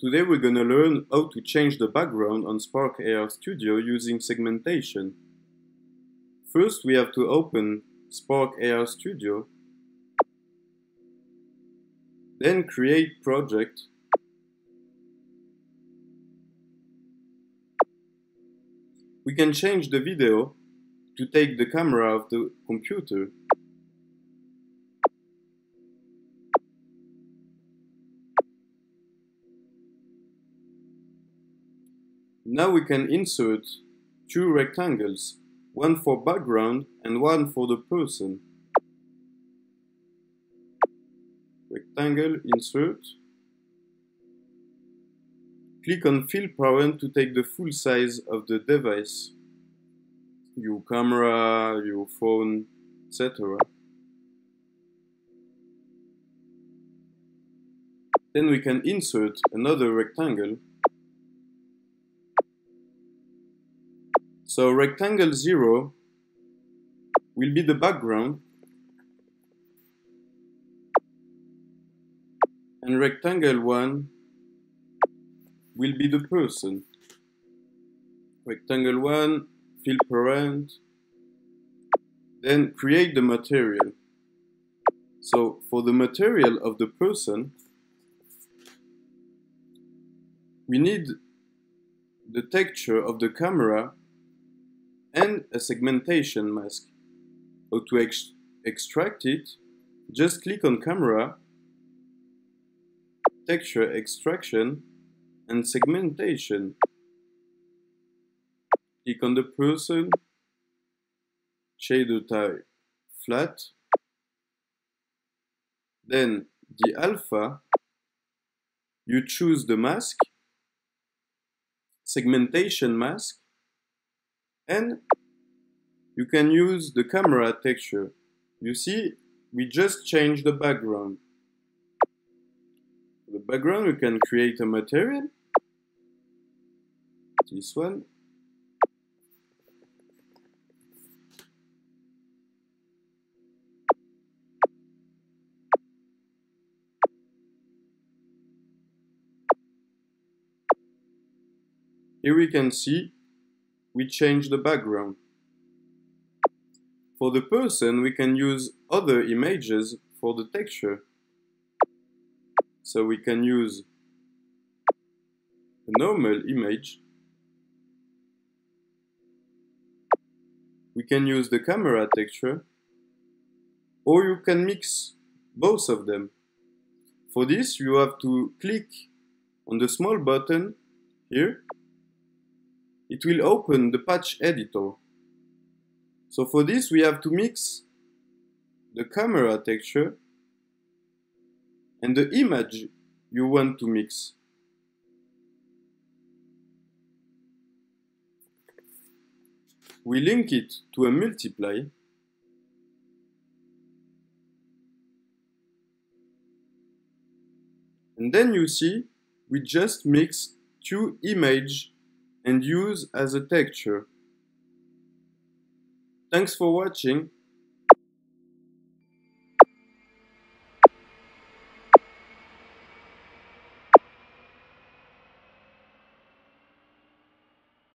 Today we're gonna learn how to change the background on Spark AR Studio using segmentation. First we have to open Spark AR Studio, then create project, we can change the video to take the camera of the computer Now we can insert two rectangles, one for background and one for the person. Rectangle, insert. Click on Fill Parent to take the full size of the device, your camera, your phone, etc. Then we can insert another rectangle So rectangle 0 will be the background and rectangle 1 will be the person. Rectangle 1, fill parent, then create the material. So for the material of the person, we need the texture of the camera and a segmentation mask. How to ex extract it? Just click on camera, texture extraction, and segmentation. Click on the person, shader type flat, then the alpha, you choose the mask, segmentation mask, and you can use the camera texture. You see, we just changed the background. The background, we can create a material. This one. Here we can see we change the background. For the person, we can use other images for the texture. So we can use a normal image. We can use the camera texture, or you can mix both of them. For this, you have to click on the small button here it will open the patch editor. So for this we have to mix the camera texture and the image you want to mix. We link it to a multiply and then you see we just mix two image and use as a texture. Thanks for watching